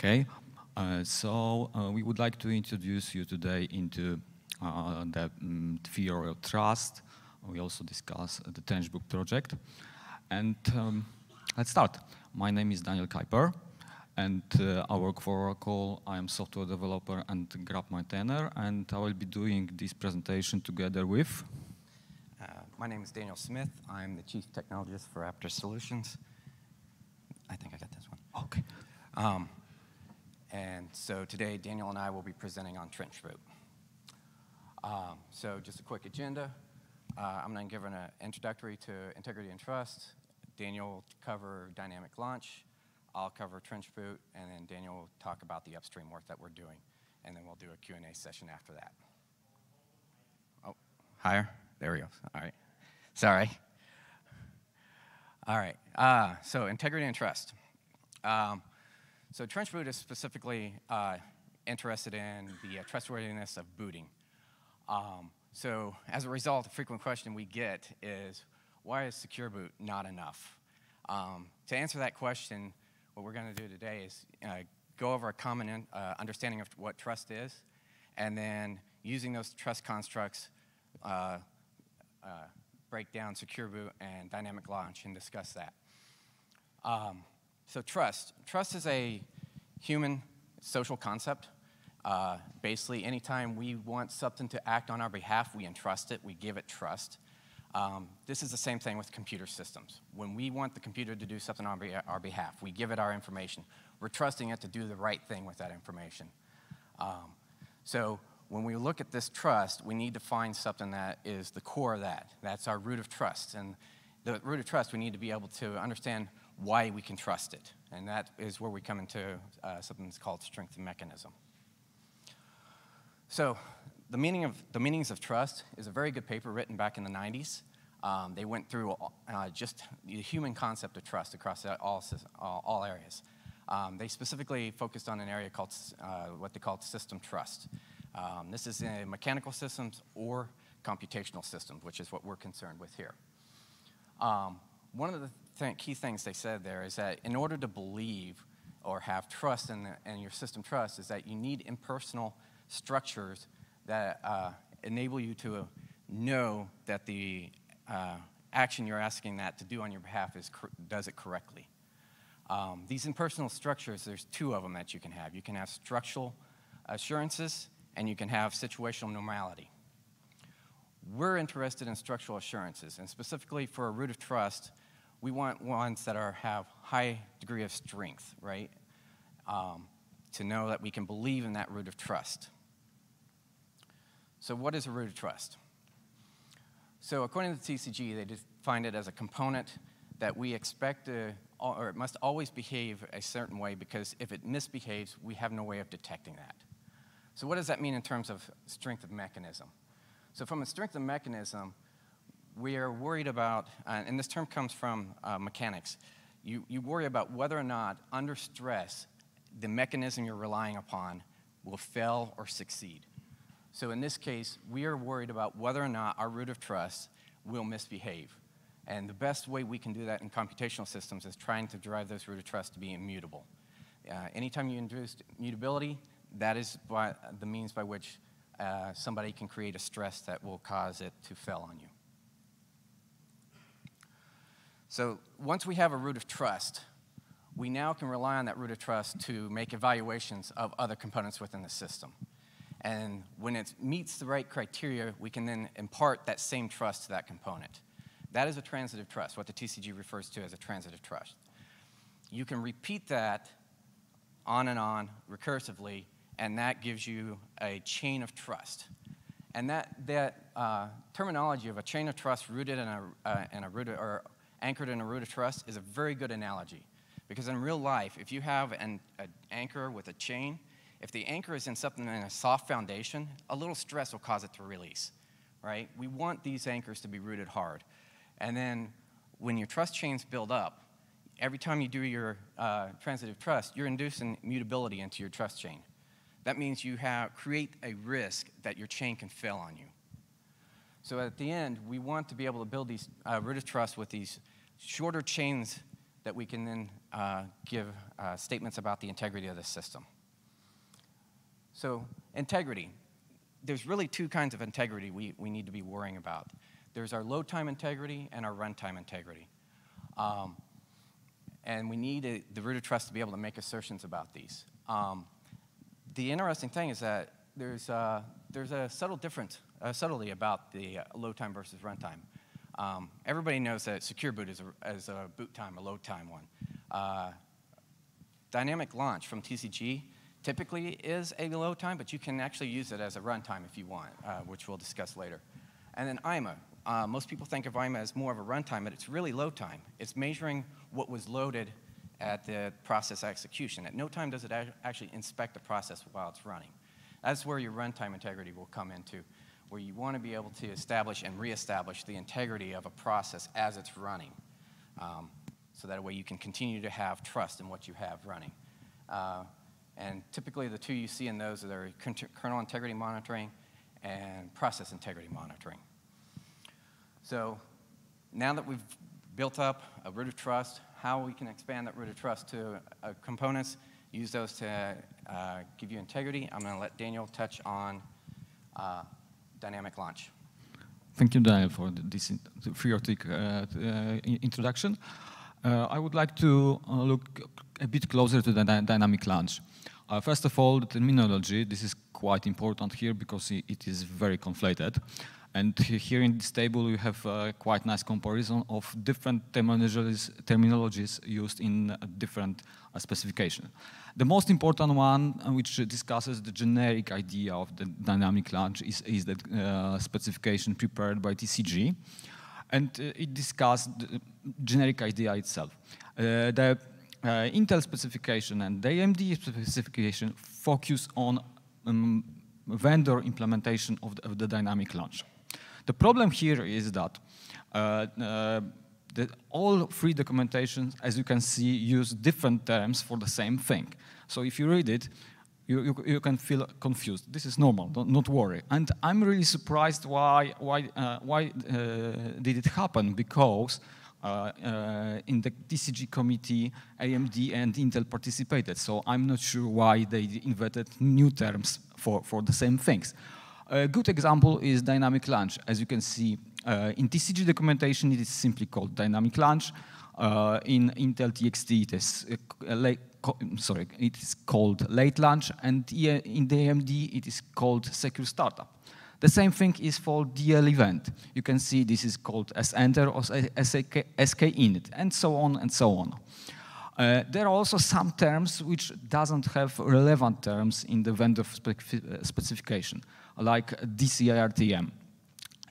Okay, uh, so uh, we would like to introduce you today into uh, the um, theory of trust. We also discuss the TrenchBoot project. And um, let's start. My name is Daniel Kiper, and uh, I work for Oracle. I am software developer and GRUB maintainer, and I will be doing this presentation together with uh, my name is Daniel Smith. I'm the Chief Technologist for Apertus Solutions. I think I got this one. Okay. Um, and so today, Daniel and I will be presenting on Trenchboot. Um, so just a quick agenda. Uh, I'm going to give an uh, introductory to integrity and trust. Daniel will cover dynamic launch. I'll cover Trenchboot, and then Daniel will talk about the upstream work that we're doing. And then we'll do a Q&A session after that. Oh, higher? There we go. All right. Sorry. All right. Uh, so integrity and trust. Um, so Trenchboot is specifically uh, interested in the uh, trustworthiness of booting. Um, so as a result, a frequent question we get is, why is secure boot not enough? Um, to answer that question, what we're going to do today is uh, go over a common in, uh, understanding of what trust is, and then using those trust constructs, uh, uh, break down secure boot and dynamic launch and discuss that. Um, so trust. Trust is a human social concept. Uh, basically, anytime we want something to act on our behalf, we entrust it, we give it trust. Um, this is the same thing with computer systems. When we want the computer to do something on our behalf, we give it our information. We're trusting it to do the right thing with that information. Um, so when we look at this trust, we need to find something that is the core of that. That's our root of trust. And the root of trust, we need to be able to understand why we can trust it. And that is where we come into uh, something that's called strength mechanism. So the, meaning of, the meanings of trust is a very good paper written back in the 90s. Um, they went through uh, just the human concept of trust across all, all, all areas. Um, they specifically focused on an area called uh, what they called system trust. Um, this is in mechanical systems or computational systems, which is what we're concerned with here. Um, one of the th key things they said there is that in order to believe or have trust in, the, in your system trust is that you need impersonal structures that uh, enable you to know that the uh, action you're asking that to do on your behalf is does it correctly. Um, these impersonal structures, there's two of them that you can have. You can have structural assurances and you can have situational normality. We're interested in structural assurances, and specifically for a root of trust, we want ones that are, have high degree of strength, right? Um, to know that we can believe in that root of trust. So what is a root of trust? So according to the TCG, they define it as a component that we expect to, or it must always behave a certain way because if it misbehaves, we have no way of detecting that. So what does that mean in terms of strength of mechanism? So from a strength of mechanism, we are worried about, uh, and this term comes from uh, mechanics, you, you worry about whether or not under stress, the mechanism you're relying upon will fail or succeed. So in this case, we are worried about whether or not our root of trust will misbehave. And the best way we can do that in computational systems is trying to drive those root of trust to be immutable. Uh, anytime you introduce mutability, that is by, the means by which uh, somebody can create a stress that will cause it to fail on you. So once we have a root of trust, we now can rely on that root of trust to make evaluations of other components within the system. And when it meets the right criteria, we can then impart that same trust to that component. That is a transitive trust, what the TCG refers to as a transitive trust. You can repeat that on and on recursively and that gives you a chain of trust. And that, that uh, terminology of a chain of trust rooted in a, uh, in a root, or anchored in a root of trust is a very good analogy. Because in real life, if you have an anchor with a chain, if the anchor is in something in a soft foundation, a little stress will cause it to release, right? We want these anchors to be rooted hard. And then when your trust chains build up, every time you do your uh, transitive trust, you're inducing mutability into your trust chain. That means you have, create a risk that your chain can fail on you. So at the end, we want to be able to build these uh, root of trust with these shorter chains that we can then uh, give uh, statements about the integrity of the system. So integrity, there's really two kinds of integrity we, we need to be worrying about. There's our load time integrity and our runtime integrity. Um, and we need a, the root of trust to be able to make assertions about these. Um, the interesting thing is that there's, uh, there's a subtle difference, subtlety about the uh, load time versus runtime. Um, everybody knows that secure boot is a, is a, boot time, a load time one. Uh, dynamic launch from TCG typically is a load time, but you can actually use it as a runtime if you want, uh, which we'll discuss later. And then IMA. Uh, most people think of IMA as more of a runtime, but it's really load time. It's measuring what was loaded at the process execution. At no time does it actually inspect the process while it's running. That's where your runtime integrity will come into, where you want to be able to establish and reestablish the integrity of a process as it's running. Um, so that way you can continue to have trust in what you have running. Uh, and typically the two you see in those are kernel integrity monitoring and process integrity monitoring. So now that we've built up a root of trust, how we can expand that root of trust to uh, components, use those to uh, give you integrity. I'm going to let Daniel touch on uh, dynamic launch. Thank you, Daniel, for this theoretic uh, uh, introduction. Uh, I would like to look a bit closer to the dy dynamic launch. first of all, the terminology. This is quite important here because it is very conflated. And here in this table, we have a quite nice comparison of different terminologies, terminologies used in different uh, specification. The most important one, uh, which discusses the generic idea of the dynamic launch, is, is the uh, specification prepared by TCG. And uh, it discussed the generic idea itself. Uh, the uh, Intel specification and the AMD specification focus on um, vendor implementation of the, of the dynamic launch. The problem here is that uh, uh, all three documentations, as you can see, use different terms for the same thing. So if you read it, you, you, you can feel confused. This is normal, don't, not worry. And I'm really surprised why, why, uh, why uh, did it happen, because uh, uh, in the TCG committee, AMD and Intel participated. So I'm not sure why they invented new terms for, for the same things. A good example is dynamic launch. As you can see, uh, in TCG documentation, it is simply called dynamic launch. Uh, in Intel TXT, it is uh, late, sorry, it is called late launch, and in the AMD, it is called secure startup. The same thing is for DL event. You can see this is called senter or SK, init, and so on and so on. Uh, there are also some terms which doesn't have relevant terms in the vendor specification like DCIRTM.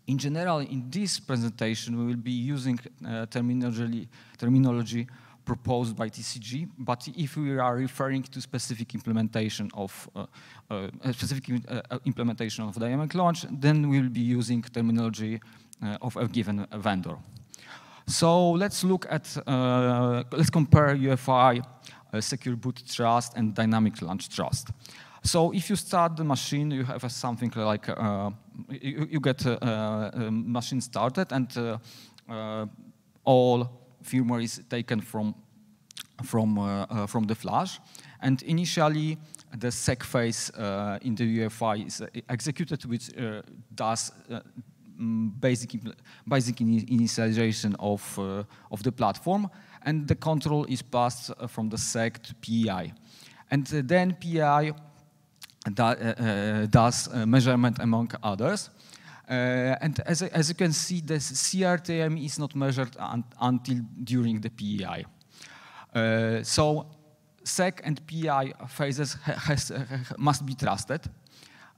In general, in this presentation, we will be using uh, terminology, terminology proposed by TCG, but if we are referring to specific implementation of uh, uh, specific uh, uh, implementation of dynamic launch, then we will be using terminology uh, of a given vendor. So let's look at, let's compare UEFI, Secure Boot Trust, and Dynamic Launch Trust. So if you start the machine, you have something like, uh, you, you, get a, a, machine started and uh, uh, all firmware is taken from, from, uh, uh, from the flash. And initially, the sec phase uh, in the UEFI is executed, which does mm, basic, basic initialization of, of the platform. And the control is passed from the sec to PEI. And then PEI uh, uh, does uh, measurement among others. and as, as you can see, the CRTM is not measured un until during the PEI. so SEC and PEI phases has, must be trusted.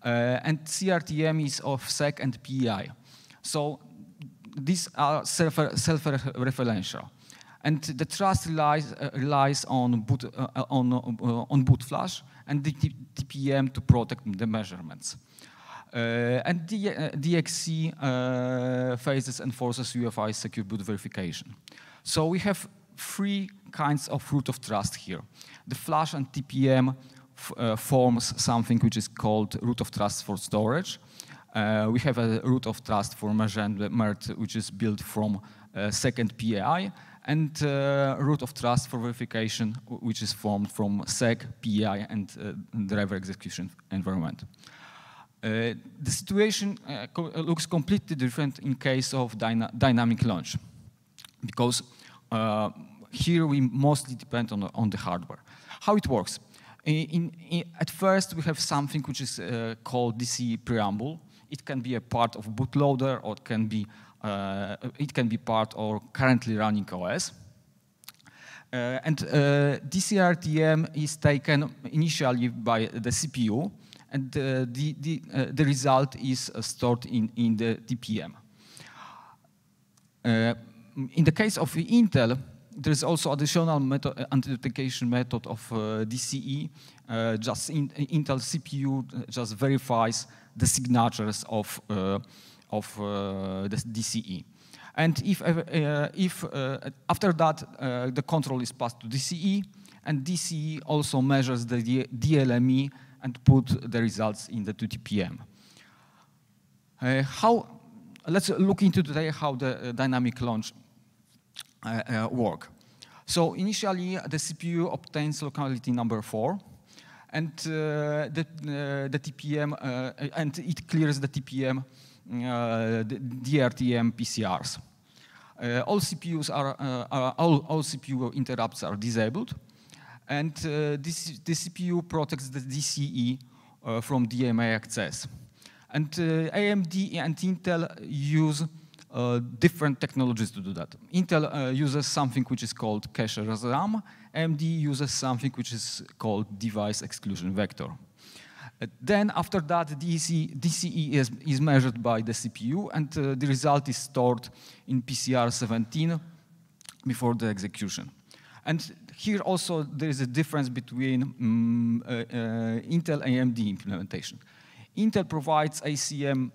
Uh, and CRTM is of SEC and PEI. So these are self-referential. Self and the trust relies, uh, on, boot, uh, on, on boot flash and the TPM to protect the measurements. Uh, and the, uh, DXE uh, phases enforces UEFI secure boot verification. So we have three kinds of root of trust here. The flash and TPM uh, forms something which is called root of trust for storage. Uh, we have a root of trust for measurement which is built from SEC and PEI, and uh, root of trust for verification, which is formed from SEC, PEI, and uh, driver execution environment. Uh, the situation uh, co looks completely different in case of dyna dynamic launch, because uh, here we mostly depend on, on the hardware. How it works? In, in, at first, we have something which is uh, called DC preamble. It can be a part of bootloader, or it can be uh, it can be part of currently running OS. Uh, and uh, DCRTM is taken initially by the CPU, and uh, the, the, uh, the result is uh, stored in, in the TPM. in the case of Intel, there is also additional method, authentication method of DCE. just in, Intel CPU just verifies the signatures of, of the DCE. And if, uh, if uh, after that, uh, the control is passed to DCE, and DCE also measures the DLME and put the results in the 2TPM. Uh, how, let's look into today how the uh, dynamic launch uh, uh work. So initially, the CPU obtains locality number four, and uh, the, uh, the TPM, and it clears the TPM, DRTM PCRs. all CPUs are, are all, all CPU interrupts are disabled, and uh, this, the CPU protects the DCE uh, from DMA access. And uh, AMD and Intel use uh, different technologies to do that. Intel uh, uses something which is called cache RAM. AMD uses something which is called device exclusion vector. Uh, then after that, DC, DCE is, is, measured by the CPU, and the result is stored in PCR 17 before the execution. And here also there is a difference between um, uh, uh, Intel AMD implementation. Intel provides ACM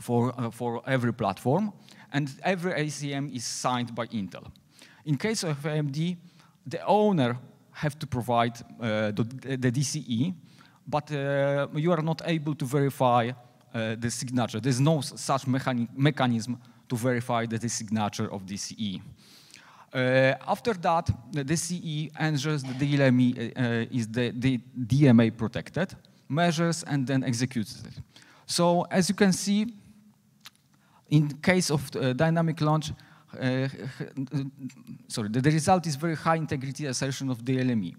for, uh, for every platform, and every ACM is signed by Intel. In case of AMD, the owner have to provide uh, the, the, DCE, but uh, you are not able to verify uh, the signature. There's no such mechanism to verify the signature of DCE. Uh, after that, the DCE ensures the DLME uh, is the, the, DMA protected, measures and then executes it. So as you can see, in case of uh, dynamic launch, uh, sorry, the, the, result is very high integrity assertion of the DLME.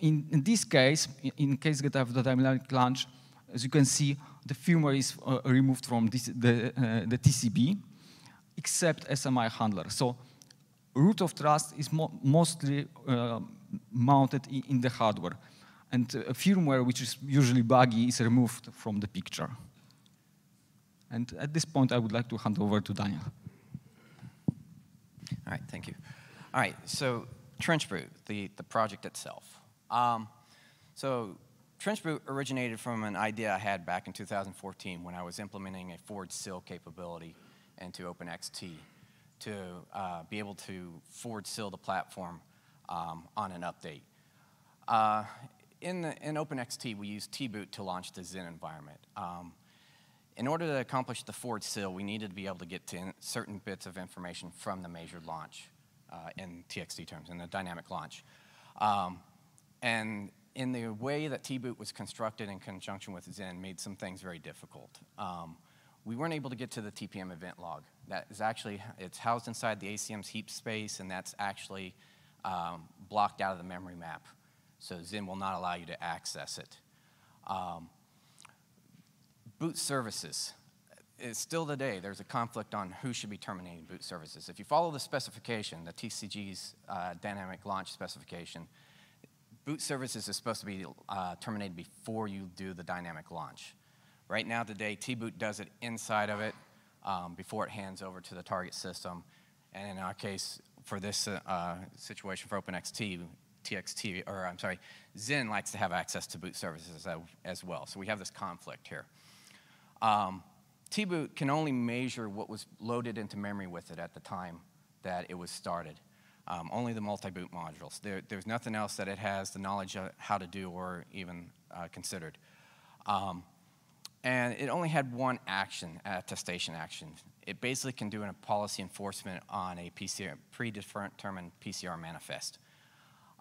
Uh, in, in, this case, in, in case of the dynamic launch, as you can see, the firmware is uh, removed from this, the, the TCB, except SMI handler. So root of trust is mo mostly uh, mounted in the hardware. And uh, firmware, which is usually buggy, is removed from the picture. And at this point, I would like to hand over to Daniel. All right, thank you. All right, so TrenchBoot, the, the project itself. Um, so TrenchBoot originated from an idea I had back in 2014 when I was implementing a forward seal capability into OpenXT to uh, be able to forward seal the platform um, on an update. Uh, in, the, in OpenXT, we use tboot to launch the Xen environment. Um, in order to accomplish the forward seal, we needed to be able to get to certain bits of information from the measured launch uh, in TXT terms, in the dynamic launch. Um, and in the way that T-Boot was constructed in conjunction with Xen made some things very difficult. Um, we weren't able to get to the TPM event log. That is actually, it's housed inside the ACM's heap space, and that's actually um, blocked out of the memory map. So Xen will not allow you to access it. Um, boot services. It's still today, there's a conflict on who should be terminating boot services. If you follow the specification, the TCG's uh, dynamic launch specification, boot services is supposed to be uh, terminated before you do the dynamic launch. Right now today, tboot does it inside of it um, before it hands over to the target system. And in our case, for this uh, situation for OpenXT, TXT, or I'm sorry, Xen likes to have access to boot services as, well. So we have this conflict here. Um, tboot can only measure what was loaded into memory with it at the time that it was started. Um, only the multi-boot modules. There, there's nothing else that it has the knowledge of how to do or even uh, considered. Um, and it only had one action, attestation action. It basically can do a policy enforcement on a PCR, predetermined PCR manifest.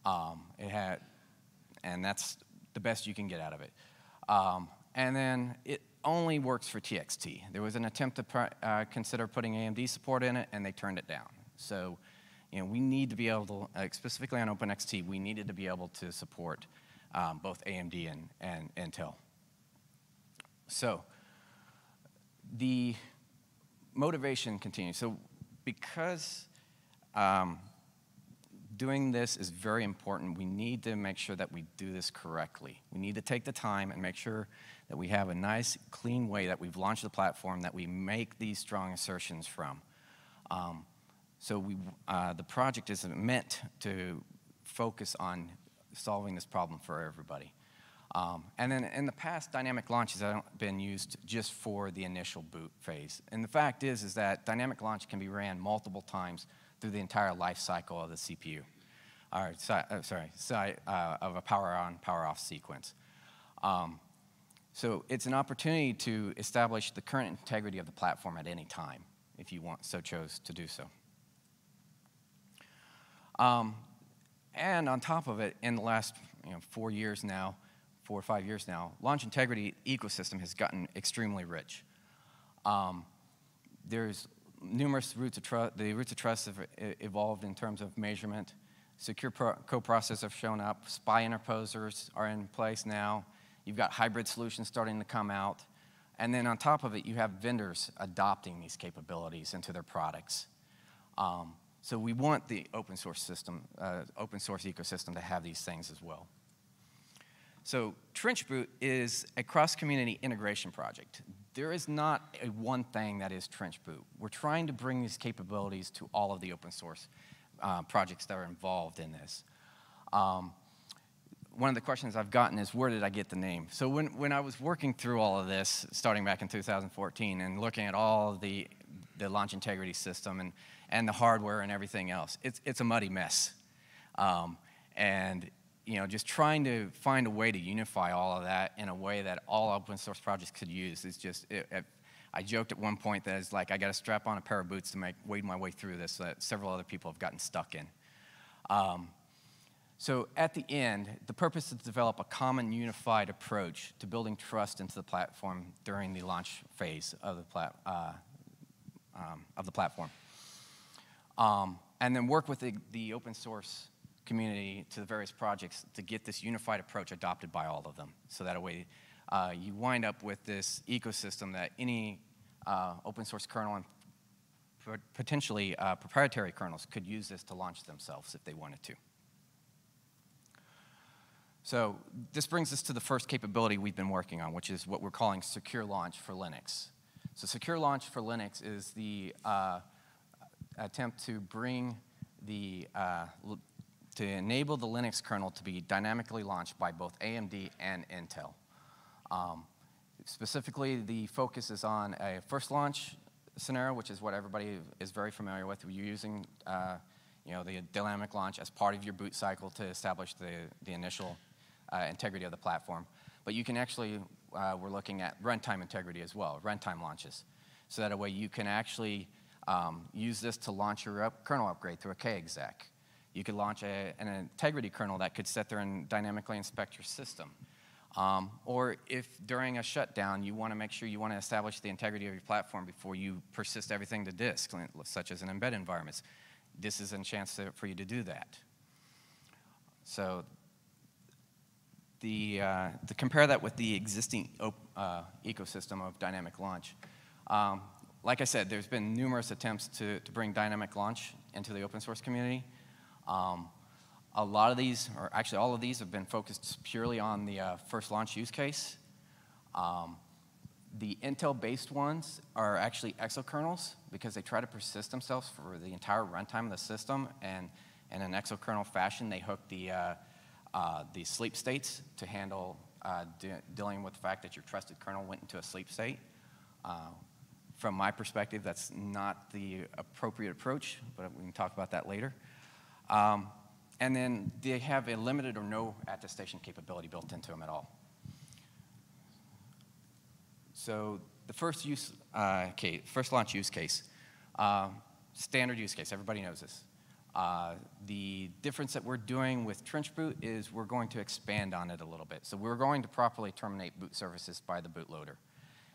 Um, it had, and that's the best you can get out of it. Um, and then it only works for TXT. There was an attempt to uh, consider putting AMD support in it, and they turned it down. So, you know, we need to be able to, uh, specifically on OpenXT, we needed to be able to support um, both AMD and, and Intel. So the motivation continues. So because um, doing this is very important, we need to make sure that we do this correctly. We need to take the time and make sure that we have a nice, clean way that we've launched the platform that we make these strong assertions from. Um, so we, uh, the project is meant to focus on solving this problem for everybody. Um, and then in the past, dynamic launches have been used just for the initial boot phase. And the fact is, is that dynamic launch can be ran multiple times through the entire life cycle of the CPU. Or, uh, sorry, uh, of a power on, power off sequence. Um, so it's an opportunity to establish the current integrity of the platform at any time, if you want so chose to do so. Um, and on top of it, in the last you know, four years now, four or five years now, launch integrity ecosystem has gotten extremely rich. Um, there's numerous roots of trust. The roots of trust have evolved in terms of measurement. Secure co-processors have shown up. SPI interposers are in place now. You've got hybrid solutions starting to come out. And then on top of it, you have vendors adopting these capabilities into their products. Um, so we want the open source system, uh, open source ecosystem to have these things as well. So TrenchBoot is a cross-community integration project. There is not a one thing that is TrenchBoot. We're trying to bring these capabilities to all of the open source uh, projects that are involved in this. Um, one of the questions I've gotten is, where did I get the name? So when, when I was working through all of this, starting back in 2014, and looking at all the, the launch integrity system and, and the hardware and everything else, it's, it's a muddy mess. Um, and you know, just trying to find a way to unify all of that in a way that all open source projects could use is just, it, it, I joked at one point that it's like I got to strap on a pair of boots to make, wade my way through this that several other people have gotten stuck in. Um, so at the end, the purpose is to develop a common unified approach to building trust into the platform during the launch phase of the, plat, uh, um, of the platform. Um, and then work with the, the open source community to the various projects to get this unified approach adopted by all of them. So that way uh, you wind up with this ecosystem that any uh, open source kernel and potentially uh, proprietary kernels could use this to launch themselves if they wanted to. So this brings us to the first capability we've been working on, which is what we're calling secure launch for Linux. So secure launch for Linux is the uh, attempt to bring the uh, to enable the Linux kernel to be dynamically launched by both AMD and Intel. Um, specifically, the focus is on a first launch scenario, which is what everybody is very familiar with. You're using uh, you know, the dynamic launch as part of your boot cycle to establish the, the initial uh, integrity of the platform. But you can actually, uh, we're looking at runtime integrity as well, runtime launches. So that way you can actually um, use this to launch your up kernel upgrade through a kexec. You could launch a, an integrity kernel that could sit there and dynamically inspect your system. Um, or if during a shutdown you want to make sure you want to establish the integrity of your platform before you persist everything to disk, such as in embedded environments, this is a chance to, for you to do that. So the, uh, to compare that with the existing uh, ecosystem of dynamic launch, um, like I said, there's been numerous attempts to, to bring dynamic launch into the open source community. Um, a lot of these, or actually all of these, have been focused purely on the uh, first launch use case. Um, the Intel-based ones are actually exokernels because they try to persist themselves for the entire runtime of the system, and in an exokernel fashion, they hook the, uh, uh, the sleep states to handle uh, de dealing with the fact that your trusted kernel went into a sleep state. From my perspective, that's not the appropriate approach, but we can talk about that later. Um, and then they have a limited or no attestation capability built into them at all. So the first use uh, case, first launch use case, uh, standard use case, everybody knows this. Uh, the difference that we're doing with Trench Boot is we're going to expand on it a little bit. So we're going to properly terminate boot services by the bootloader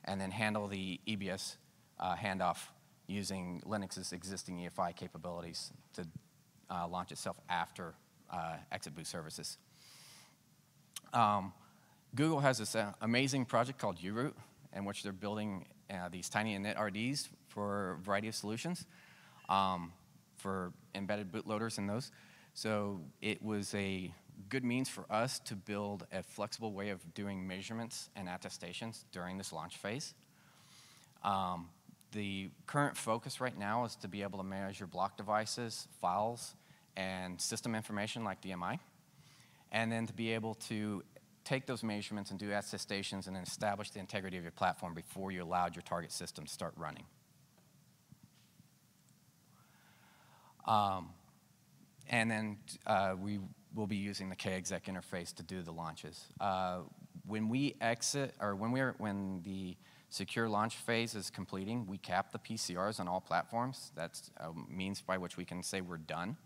and then handle the EBS uh, handoff using Linux's existing EFI capabilities to uh, launch itself after uh, exit boot services. Um, Google has this uh, amazing project called uroot, in which they're building uh, these tiny init RDs for a variety of solutions um, for embedded bootloaders and those. So it was a good means for us to build a flexible way of doing measurements and attestations during this launch phase. Um, the current focus right now is to be able to measure block devices, files, and system information like DMI, and then to be able to take those measurements and do attestations and then establish the integrity of your platform before you allowed your target system to start running. Um, and then uh, we will be using the KExec interface to do the launches. Uh, when we exit, or when, we're, when the secure launch phase is completing, we cap the PCRs on all platforms. That's a means by which we can say we're done.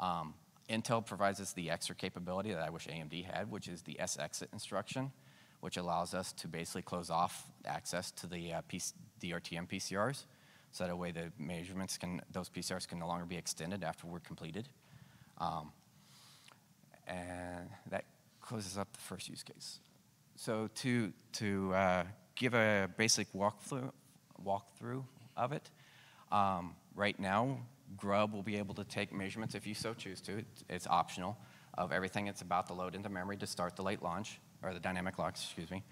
Um, Intel provides us the extra capability that I wish AMD had, which is the S-exit instruction, which allows us to basically close off access to the uh, PC, DRTM PCRs. So that way the measurements can, those PCRs can no longer be extended after we're completed. Um, and that closes up the first use case. So to, to uh, give a basic walkthrough, walkthrough of it, um, right now Grub will be able to take measurements if you so choose to. It's optional of everything it's about to load into memory to start the late launch, or the dynamic launch, excuse me.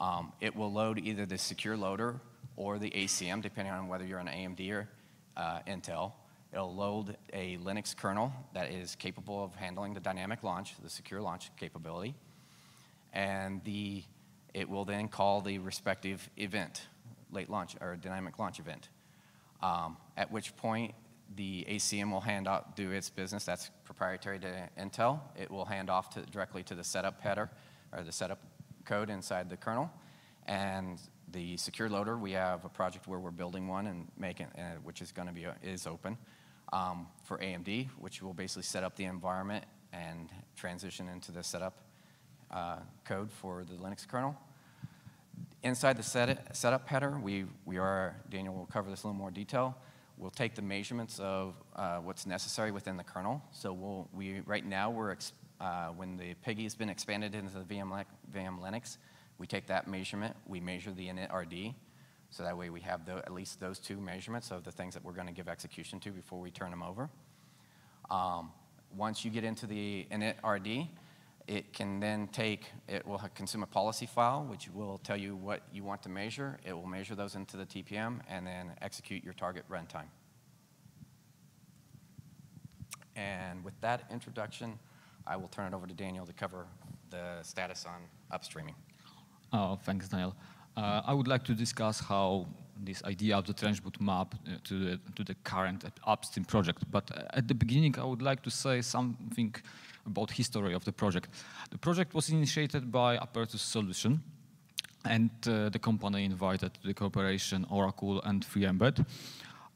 Um, it will load either the secure loader or the ACM, depending on whether you're an AMD or uh, Intel. It'll load a Linux kernel that is capable of handling the dynamic launch, the secure launch capability. And the, it will then call the respective event, late launch or dynamic launch event. Um, at which point the ACM will hand out, do its business. That's proprietary to Intel. It will hand off to, directly to the setup header or the setup code inside the kernel. And the secure loader, we have a project where we're building one and making, uh, which is going to be uh, is open um, for AMD, which will basically set up the environment and transition into the setup uh, code for the Linux kernel. Inside the set setup header, we, we are, Daniel will cover this in a little more detail, We'll take the measurements of uh, what's necessary within the kernel. So we'll, we, right now, we're uh, when the Piggy has been expanded into the VM, VM Linux, we take that measurement, we measure the init RD, so that way we have the, at least those two measurements of the things that we're going to give execution to before we turn them over. Um, once you get into the init RD, it can then take, it will consume a policy file, which will tell you what you want to measure. It will measure those into the TPM and then execute your target runtime. And with that introduction, I will turn it over to Daniel to cover the status on upstreaming. Oh, thanks, Daniel. Uh, I would like to discuss how this idea of the trench boot map uh, to, the, to the current upstream project. But uh, at the beginning, I would like to say something about history of the project. The project was initiated by Apertus Solution, and uh, the company invited the cooperation Oracle and 3mdeb.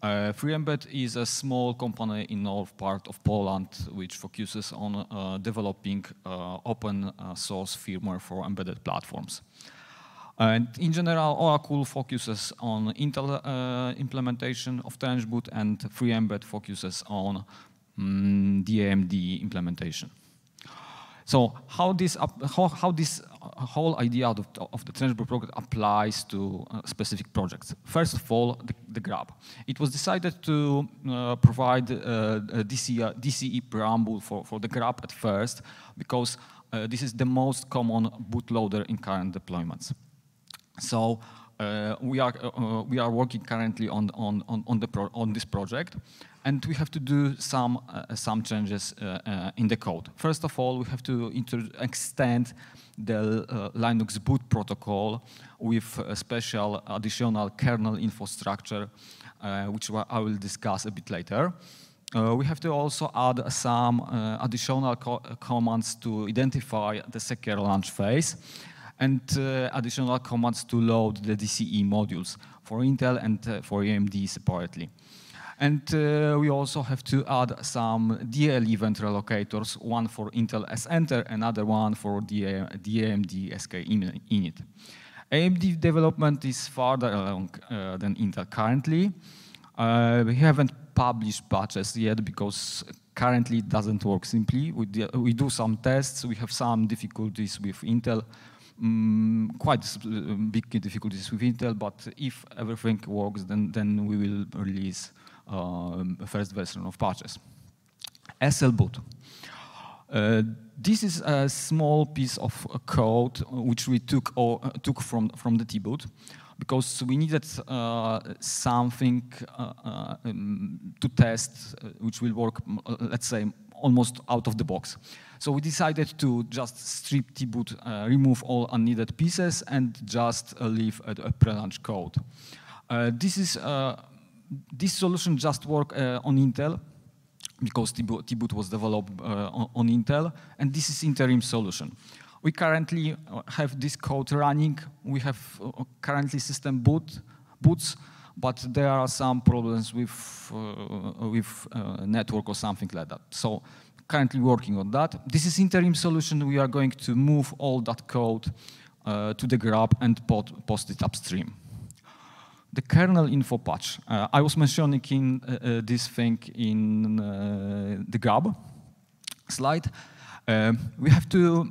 Uh, 3mdeb is a small company in north part of Poland which focuses on uh, developing uh, open uh, source firmware for embedded platforms. And in general, Oracle focuses on Intel uh, implementation of Trench Boot and 3mdeb focuses on um, mm, DAMD implementation. So how this, how, how this whole idea of, of the Trench project applies to uh, specific projects. First of all, the, the GRUB. It was decided to uh, provide uh, DCE, DCE preamble for, for the GRUB at first because uh, this is the most common bootloader in current deployments. So uh, we are uh, we are working currently on on on, on the on this project, and we have to do some uh, some changes uh, uh, in the code. First of all, we have to extend the uh, Linux boot protocol with a special additional kernel info structure, which I will discuss a bit later. we have to also add some additional co commands to identify the secure launch phase and uh, additional commands to load the DCE modules for Intel and uh, for AMD separately. And uh, we also have to add some DL event relocators, one for Intel senter, another one for the, the AMD SK init. AMD development is farther along uh, than Intel currently. Uh, we haven't published patches yet because currently it doesn't work simply. We, we do some tests, we have some difficulties with Intel, um, quite big difficulties with Intel, but if everything works, then, then we will release uh, first version of patches. SLBoot. Uh, this is a small piece of code which we took, or, uh, took from, from the T-boot because we needed uh, something uh, uh, um, to test which will work, let's say, almost out of the box. So we decided to just strip tboot, uh, remove all unneeded pieces, and just uh, leave a, a pre-launch code. Uh, this is this solution just work on Intel because tboot was developed on, on Intel, and this is interim solution. We currently have this code running. We have currently system boot boots, but there are some problems with uh, with uh, network or something like that. So currently working on that. This is interim solution. We are going to move all that code uh, to the grub and post it upstream. The kernel info patch. Uh, I was mentioning in, uh, uh this thing in the grub slide. We have to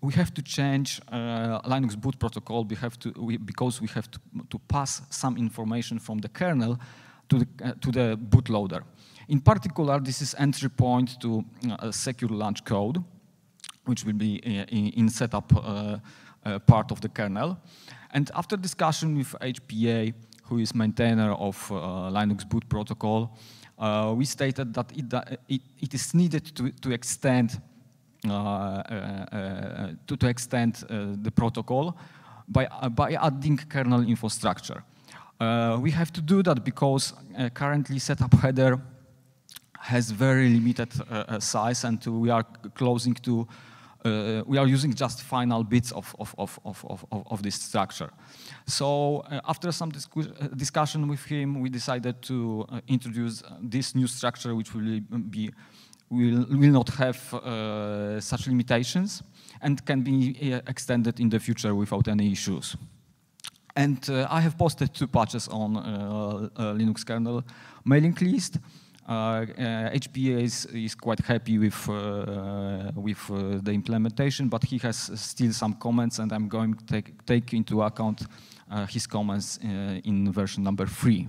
we have to change Linux boot protocol. We have to we, because we have to, to pass some information from the kernel to the to the bootloader. In particular, this is entry point to uh, a secure launch code, which will be uh, in, in setup uh, part of the kernel. And after discussion with HPA, who is maintainer of Linux boot protocol, uh, we stated that it, uh, it, it is needed to, to extend uh, Uh, uh, uh, to, to, extend the protocol by, by adding kernel info structure. we have to do that because currently setup header has very limited uh, uh, size and we are closing to, uh, we are using just final bits of, of, of, of, of this structure. So after some discu discussion with him, we decided to introduce this new structure which will be will, will not have uh, such limitations and can be uh, extended in the future without any issues. And uh, I have posted two patches on Linux kernel mailing list. HPA uh, is, is quite happy with, uh, with uh, the implementation, but he has still some comments, and I'm going to take, take into account his comments in version number three.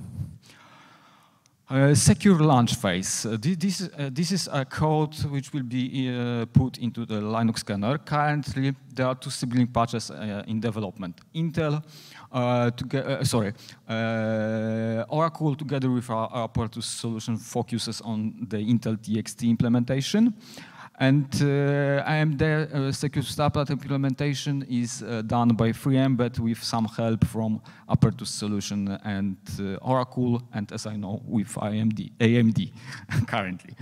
Uh, secure launch phase. Uh, this, uh, this is a code which will be put into the Linux kernel. Currently, there are two sibling patches in development. Intel uh, uh, sorry, uh, Oracle together with our, our Apertus solution focuses on the Intel TXT implementation. And uh, AMD uh, Secure Startup implementation is uh, done by 3mdeb with some help from Apertus solution and uh, Oracle, and as I know, with AMD, AMD currently.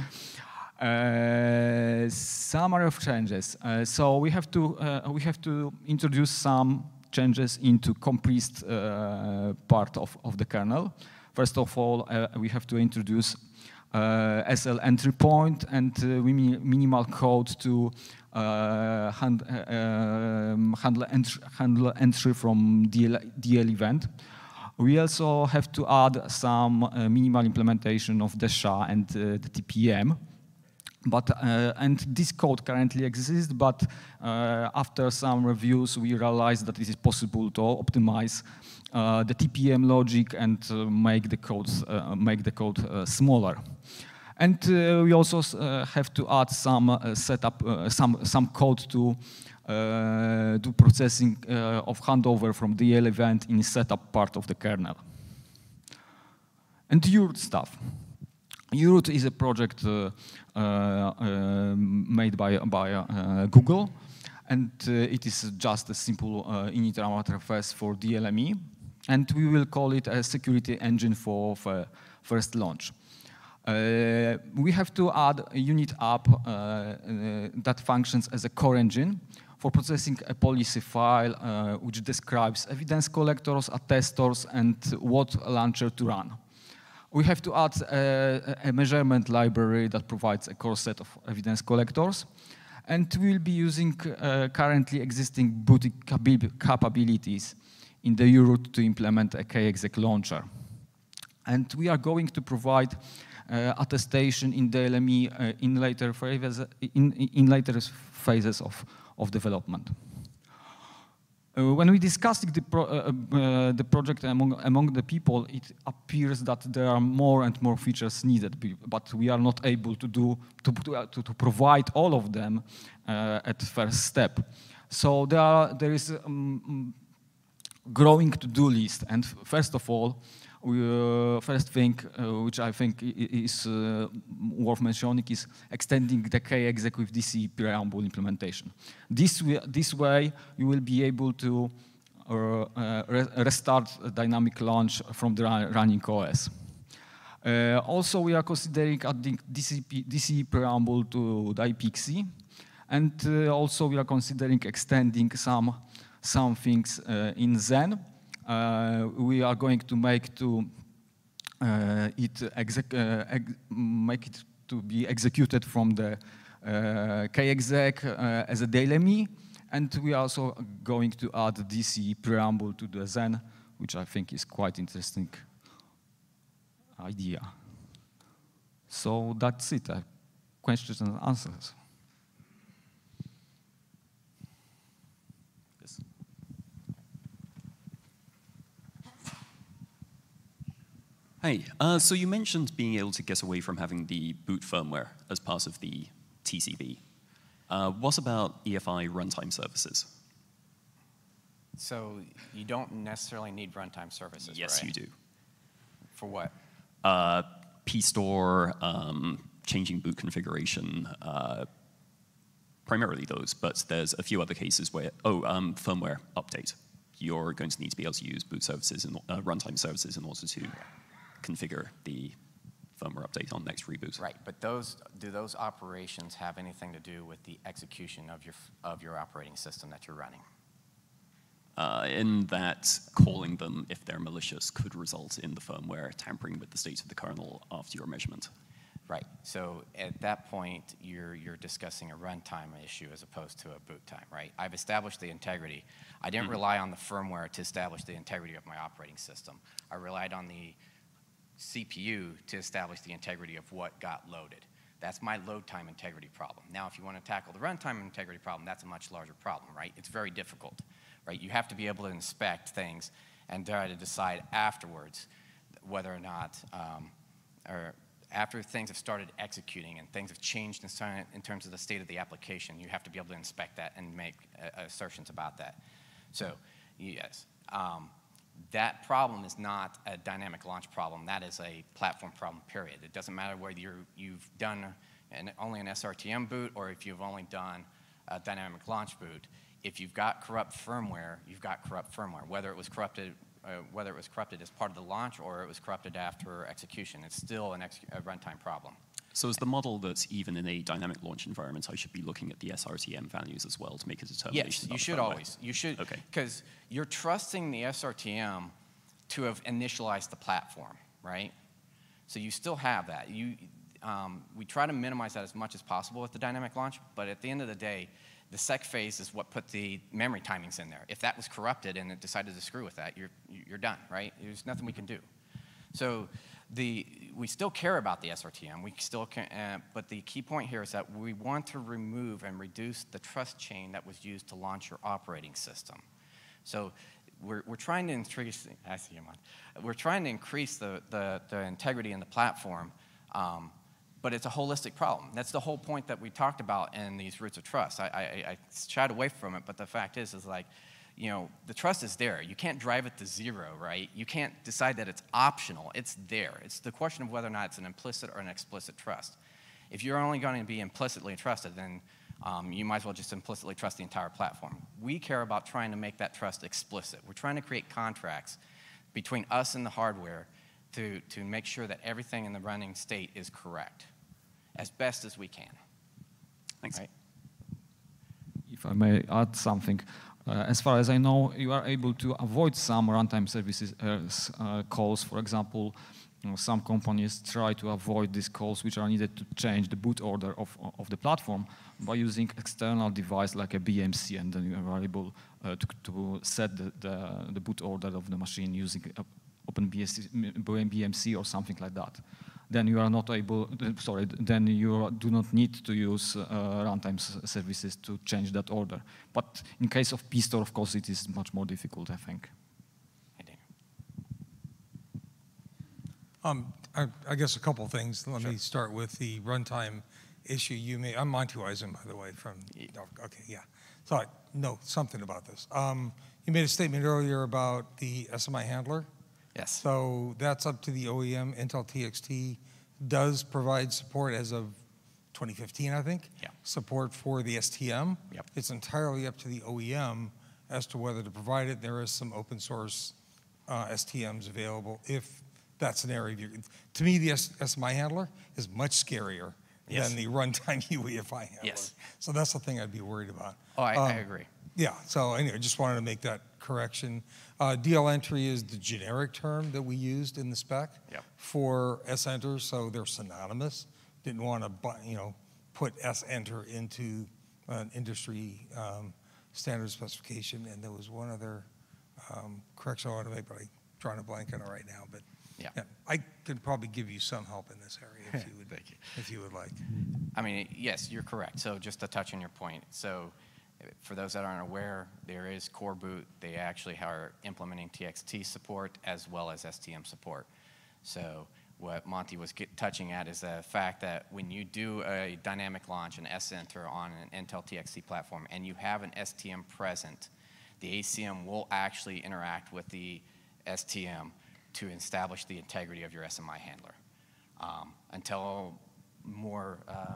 Uh, summary of changes. Uh, so we have to we have to introduce some changes into compressed uh, part of, of the kernel. First of all, uh, we have to introduce uh, SL entry point and we minimal code to hand, um, handle, entry, handle entry from DL, DL event. We also have to add some uh, minimal implementation of the SHA and uh, the TPM. But, uh, and this code currently exists, but uh, after some reviews, we realized that it is possible to optimize uh, the TPM logic and uh, make the code, uh, make the code uh, smaller. And we also have to add some setup, some, some code to do processing of handover from the DL event in setup part of the kernel. And your stuff. UROOT is a project uh, uh, um, made by, by uh, Google, and it is just a simple init interface for DLME, and we will call it a security engine for, for first launch. Uh, we have to add a uinit app uh, uh, that functions as a core engine, for processing a policy file uh, which describes evidence collectors, attestors, and what launcher to run. We have to add a, a measurement library that provides a core set of evidence collectors. And we'll be using uh, currently existing booting capabilities in the u-root to implement a kexec launcher. And we are going to provide uh, attestation in the LME uh, in later phases, in, in later phases of, of development. Uh, when we discussed the, pro uh, uh, the project among, among the people, it appears that there are more and more features needed, but we are not able to do to, to, to provide all of them uh, at first step. So there, are, there is um, growing to-do list, and first of all, uh, first thing uh, which I think is uh, worth mentioning is extending the kexec with DC preamble implementation. This, this way, you will be able to uh, uh, re restart dynamic launch from the running OS. Uh, also, we are considering adding DCP, DC preamble to the iPXE, and also we are considering extending some, some things in Xen uh, we are going to make to uh, it uh, make it to be executed from the kexec as a DLME, and we are also going to add DC preamble to the Xen, which I think is quite interesting idea. So that's it. Uh, questions and answers. Hi. Uh, so you mentioned being able to get away from having the boot firmware as part of the TCB. Uh, what about EFI runtime services? So you don't necessarily need runtime services, Yes, right? you do. For what? Uh, pstore, um, changing boot configuration, uh, primarily those, but there's a few other cases where, oh, um, firmware update. You're going to need to be able to use boot services and uh, runtime services in order to configure the firmware update on next reboot. Right, but those do those operations have anything to do with the execution of your of your operating system that you're running? Uh, in that calling them, if they're malicious, could result in the firmware tampering with the state of the kernel after your measurement. Right. So at that point, you're, you're discussing a runtime issue as opposed to a boot time, right? I've established the integrity. I didn't mm -hmm. rely on the firmware to establish the integrity of my operating system. I relied on the CPU to establish the integrity of what got loaded. That's my load time integrity problem. Now, if you want to tackle the runtime integrity problem, that's a much larger problem, right? It's very difficult, right? You have to be able to inspect things and try to decide afterwards whether or not, um, or after things have started executing and things have changed in, terms of the state of the application, you have to be able to inspect that and make uh, assertions about that. So, yes. Um, that problem is not a dynamic launch problem. That is a platform problem, period. It doesn't matter whether you have done an, only an SRTM boot or if you've only done a dynamic launch boot. If you've got corrupt firmware, you've got corrupt firmware, whether it was corrupted uh, whether it was corrupted as part of the launch or it was corrupted after execution. It's still an ex a runtime problem. So is the model that's even in a dynamic launch environment, I should be looking at the SRTM values as well to make a determination? Yes, you should always. You should, okay. Because you're trusting the SRTM to have initialized the platform, right? So you still have that. You, um, we try to minimize that as much as possible with the dynamic launch, but at the end of the day, the SEC phase is what put the memory timings in there. If that was corrupted and it decided to screw with that, you're, you're done, right? There's nothing we can do. So the, we still care about the SRTM, we still can, uh, but the key point here is that we want to remove and reduce the trust chain that was used to launch your operating system. So we're, we're trying to increase, I see you, We're trying to increase the, the, the integrity in the platform, um, but it's a holistic problem. That's the whole point that we talked about in these roots of trust. I, I, I shied away from it, but the fact is, is like, you know, the trust is there. You can't drive it to zero, right? You can't decide that it's optional. It's there. It's the question of whether or not it's an implicit or an explicit trust. If you're only going to be implicitly trusted, then um, you might as well just implicitly trust the entire platform. We care about trying to make that trust explicit. We're trying to create contracts between us and the hardware to, to make sure that everything in the running state is correct as best as we can. Thanks. Right? if I may add something, uh, as far as I know, you are able to avoid some runtime services uh, uh, calls. For example, you know, some companies try to avoid these calls which are needed to change the boot order of, of the platform by using external device like a BMC, and then you are able uh, to, to set the, the, the boot order of the machine using OpenBMC BMC or something like that. Then you are not able, sorry, then you do not need to use uh, runtime services to change that order. But in case of pStore, of course, it is much more difficult, I think. Um, I, I guess a couple of things. Let me start with the runtime issue you made. I'm Monty Wiseman, by the way, from, okay, yeah. So I know something about this. Um, you made a statement earlier about the SMI handler. Yes. So that's up to the OEM. Intel TXT does provide support as of 2015, I think. Yeah. Support for the STM. Yep. It's entirely up to the OEM as to whether to provide it. There is some open source uh, STMs available if that's an area. of your- To me, the S- SMI handler is much scarier Yes. than the runtime UEFI handler. Yes. So that's the thing I'd be worried about. Oh, I, I Um, agree. yeah, so anyway, just wanted to make that correction. Uh, DL entry is the generic term that we used in the spec Yep. for SENTER, so they're synonymous. Didn't want to, you know, put SENTER into an industry um, standard specification. And there was one other um, correction I wanted to make, but I'm drawing a blank on it right now. But Yeah. I could probably give you some help in this area if you would, Thank you. if you would like. I mean, yes, you're correct. So just to touch on your point, so for those that aren't aware, there is coreboot. They actually are implementing TXT support as well as STM support. So what Monty was get, touching at is the fact that when you do a dynamic launch, an SENTER on an Intel TXT platform, and you have an STM present, the ACM will actually interact with the STM to establish the integrity of your SMI handler. Um, until more uh,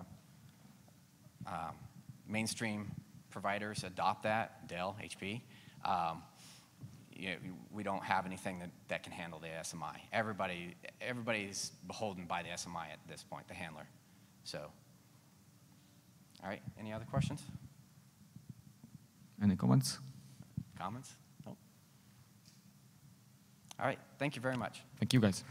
um, mainstream providers adopt that, Dell, HP, um, you know, we don't have anything that, that can handle the SMI. Everybody, everybody's beholden by the SMI at this point, the handler. So, all right, any other questions, Any comments? comments? Nope. All right, thank you very much. Thank you, guys.